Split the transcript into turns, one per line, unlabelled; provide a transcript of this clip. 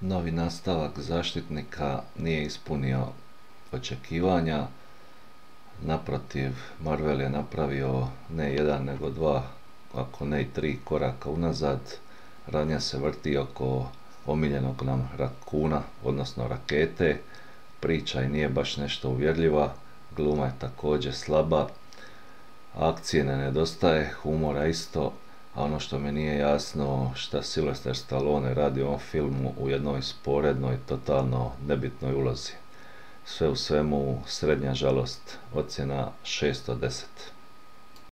novi nastavak zaštitnika nije ispunio očekivanja. Naprotiv, Marvel je napravio ne jedan nego dva, ako ne i tri koraka unazad. Ranja se vrti oko omiljenog nam rakuna, odnosno rakete. Priča i nije baš nešto uvjerljiva, gluma je također slaba, akcije ne nedostaje, humora isto, a ono što mi nije jasno šta Sylvester Stallone radi u ovom filmu u jednoj sporednoj, totalno nebitnoj ulozi. Sve u svemu srednja žalost, ocjena 6 od 10.